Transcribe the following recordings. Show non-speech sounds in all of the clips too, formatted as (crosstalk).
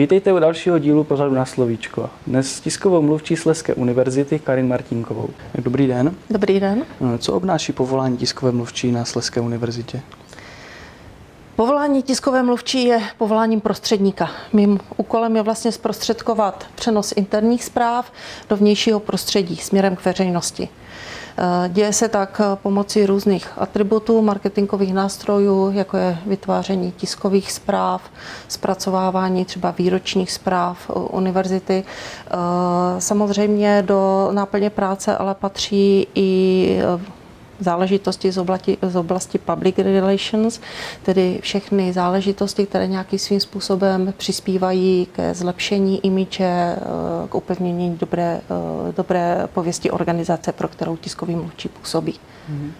Vítejte u dalšího dílu pořadu na Slovíčko. Dnes s tiskovou mluvčí Sleské univerzity Karin Martinkovou. Dobrý den. Dobrý den. Co obnáší povolání tiskové mluvčí na Sleské univerzitě? Povolání tiskové mluvčí je povoláním prostředníka. Mým úkolem je vlastně zprostředkovat přenos interních zpráv do vnějšího prostředí směrem k veřejnosti. Eh, děje se tak pomocí různých atributů, marketingových nástrojů, jako je vytváření tiskových zpráv, zpracovávání třeba výročních zpráv univerzity. Eh, samozřejmě do náplně práce ale patří i eh, záležitosti z oblasti, z oblasti public relations, tedy všechny záležitosti, které nějakým svým způsobem přispívají ke zlepšení imiče, eh, k upevnění dobré, eh, dobré pověsti organizace, pro kterou tiskový mluvčí působí. Mm-hmm.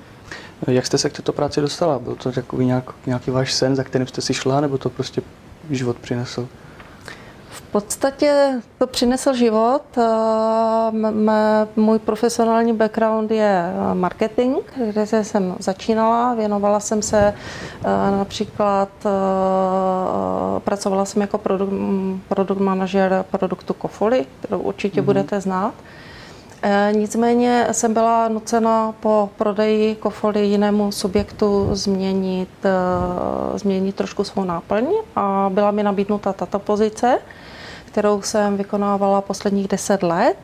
Jak jste se k této práci dostala? Byl to takový nějak, nějaký váš sen, za kterým jste si šla, nebo to prostě život přinesl? Podstatě to přinesl život. Můj profesionální background je marketing, kde jsem začínala. Věnovala jsem se například, pracovala jsem jako produkt, produkt manažer produktu Kofoli, kterou určitě mm-hmm. budete znát. Nicméně jsem byla nucena po prodeji Kofoli jinému subjektu změnit, změnit trošku svou náplň a byla mi nabídnuta tato pozice kterou jsem vykonávala posledních deset let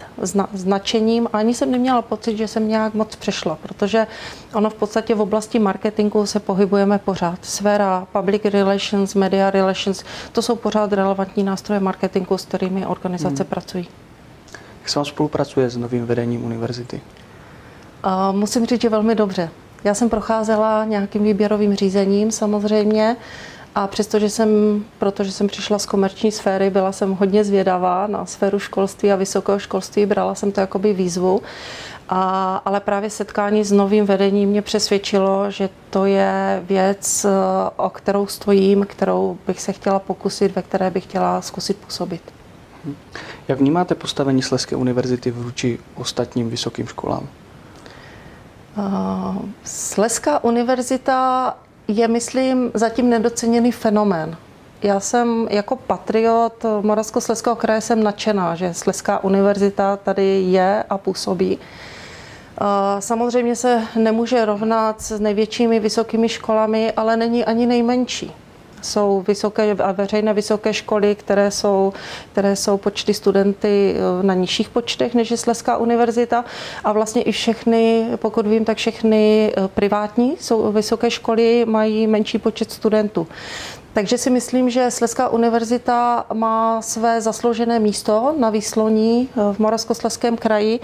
značením a ani jsem neměla pocit, že jsem nějak moc přešla, protože ono v podstatě v oblasti marketingu se pohybujeme pořád. Sféra public relations, media relations, to jsou pořád relevantní nástroje marketingu, s kterými organizace hmm. pracují. Jak se vám spolupracuje s novým vedením univerzity? Uh, musím říct, že velmi dobře. Já jsem procházela nějakým výběrovým řízením samozřejmě. A přestože jsem, protože jsem přišla z komerční sféry, byla jsem hodně zvědavá na sféru školství a vysokého školství, brala jsem to jakoby výzvu. A, ale právě setkání s novým vedením mě přesvědčilo, že to je věc, o kterou stojím, kterou bych se chtěla pokusit, ve které bych chtěla zkusit působit. Jak vnímáte postavení Sleské univerzity vůči ostatním vysokým školám? Sleská univerzita je, myslím, zatím nedoceněný fenomén. Já jsem jako patriot Moravskoslezského kraje jsem nadšená, že Slezská univerzita tady je a působí. Samozřejmě se nemůže rovnat s největšími vysokými školami, ale není ani nejmenší jsou vysoké a veřejné vysoké školy, které jsou, které jsou počty studenty eh, na nižších počtech než je Sleská univerzita a vlastně i všechny, pokud vím, tak všechny eh, privátní jsou vysoké školy mají menší počet studentů. Takže si myslím, že Sleská univerzita má své zasloužené místo na výsloní eh, v Moravskoslezském kraji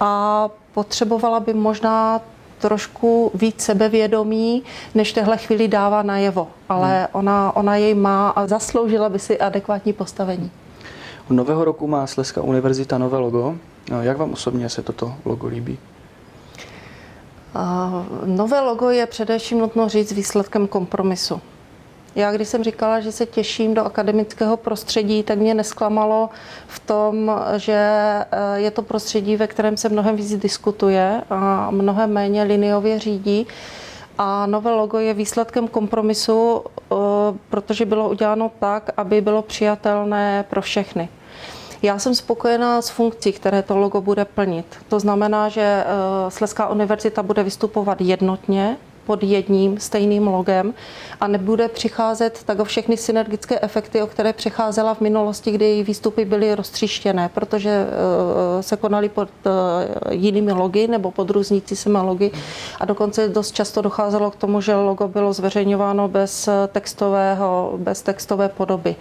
a potřebovala by možná trošku víc sebevědomí, než tehle chvíli dává najevo. Ale hmm. ona, ona jej má a zasloužila by si adekvátní postavení. Od nového roku má Slezská univerzita nové logo. Jak vám osobně se toto logo líbí? Nové logo je především nutno říct výsledkem kompromisu. Já, když jsem říkala, že se těším do akademického prostředí, tak mě nesklamalo v tom, že eh, je to prostředí, ve kterém se mnohem víc diskutuje a mnohem méně liniově řídí. A nové logo je výsledkem kompromisu, eh, protože bylo uděláno tak, aby bylo přijatelné pro všechny. Já jsem spokojená s funkcí, které to logo bude plnit. To znamená, že eh, Sleská univerzita bude vystupovat jednotně, pod jedním stejným logem a nebude přicházet tak všechny synergické efekty, o které přicházela v minulosti, kdy její výstupy byly roztříštěné, protože eh, se konaly pod eh, jinými logy nebo pod různícími logy a dokonce dost často docházelo k tomu, že logo bylo zveřejňováno bez textového, bez textové podoby.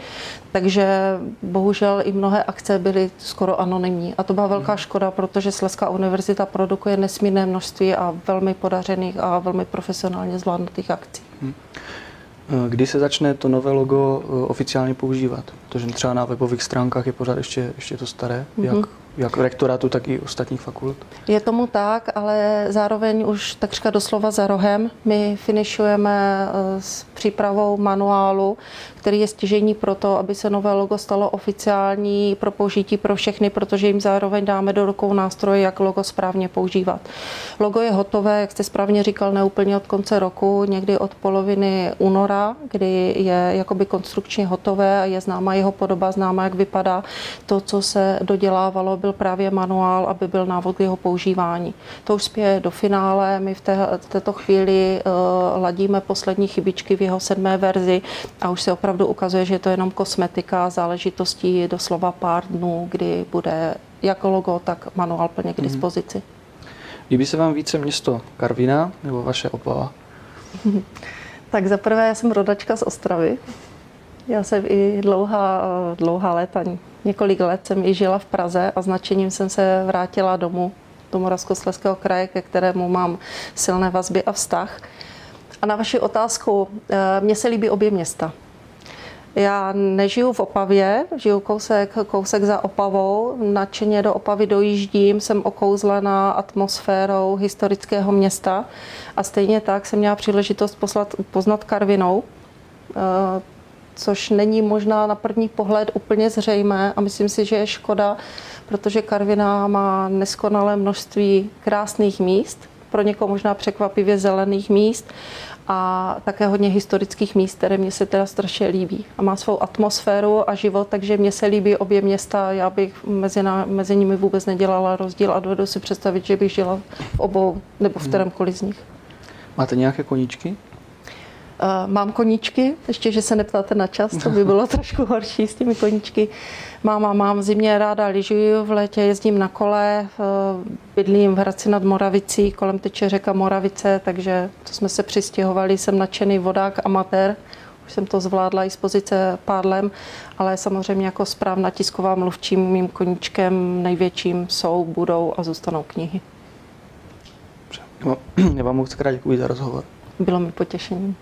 Takže bohužel i mnohé akce byly skoro anonymní. A to byla velká škoda, protože Sleská univerzita produkuje nesmírné množství a velmi podařených a velmi profesionálně zvládnutých akcí. Hmm. Kdy se začne to nové logo eh, oficiálně používat? Protože třeba na webových stránkách je pořád ještě, ještě to staré. Mm-hmm. Jak, jak rektorátu, tak i ostatních fakult? Je tomu tak, ale zároveň už takřka doslova za rohem. My finišujeme eh, přípravou manuálu, který je stěžení pro to, aby se nové logo stalo oficiální pro použití pro všechny, protože jim zároveň dáme do rukou nástroje, jak logo správně používat. Logo je hotové, jak jste správně říkal, neúplně od konce roku, někdy od poloviny února, kdy je jakoby konstrukčně hotové a je známa jeho podoba, známa, jak vypadá. To, co se dodělávalo, byl právě manuál, aby byl návod k jeho používání. To už spěje do finále. My v té, této chvíli uh, ladíme poslední chybičky v jeho sedmé verzi a už se opravdu ukazuje, že je to jenom kosmetika, záležitostí doslova pár dnů, kdy bude jak logo, tak manuál plně k mhm. dispozici. Mm-hmm. Líbí se vám více město Karvina nebo vaše Opava? (laughs) tak zaprvé já jsem rodačka z Ostravy. Já jsem i dlouhá, dlouhá léta, několik let jsem i žila v Praze a značením jsem se vrátila domů do Moravskoslezského kraje, ke kterému mám silné vazby a vztah. A na vaši otázku, eh, mně se líbí obě města. Já nežiju v Opavě, žiju kousek, kousek za Opavou, nadšeně do Opavy dojíždím, jsem okouzlená atmosférou historického města a stejně tak jsem měla příležitost poslat, poznat Karvinou, eh, což není možná na první pohled úplně zřejmé a myslím si, že je škoda, protože Karviná má neskonalé množství krásných míst, pro někoho možná překvapivě zelených míst a také hodně historických míst, které mě se teda strašně líbí. A má svou atmosféru a život, takže mně se líbí obě města. Já bych mezi, na, mezi nimi vůbec nedělala rozdíl a dovedu si představit, že bych žila v obou nebo v kterémkoliv z nich. Máte nějaké koníčky? Mám koníčky, ještě, že se neptáte na čas, to by bylo (laughs) trošku horší s těmi koníčky. Mám a mám zimě ráda lyžuju, v létě jezdím na kole, bydlím v Hradci nad Moravicí, kolem teče řeka Moravice, takže to jsme se přistěhovali, jsem nadšený vodák, amatér, už jsem to zvládla i z pozice pádlem, ale samozřejmě jako správná tisková mluvčím mým koníčkem největším jsou, budou a zůstanou knihy. Já vám (clears throat) moc krát děkuji za rozhovor. Bylo mi potěšením.